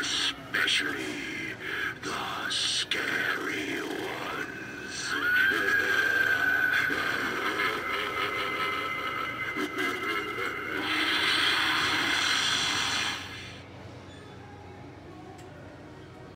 especially.